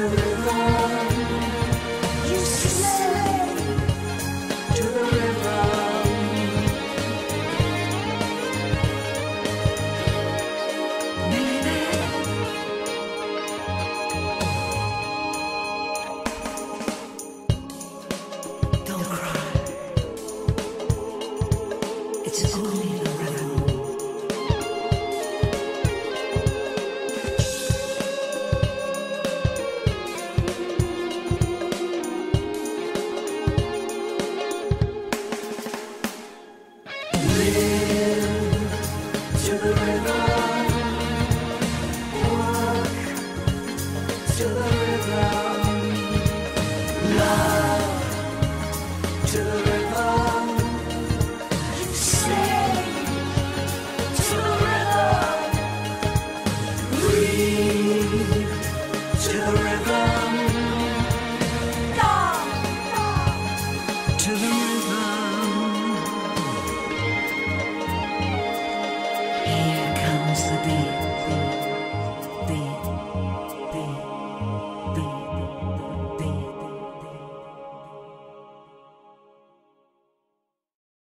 river. You to the river.